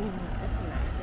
Мини-персонаж.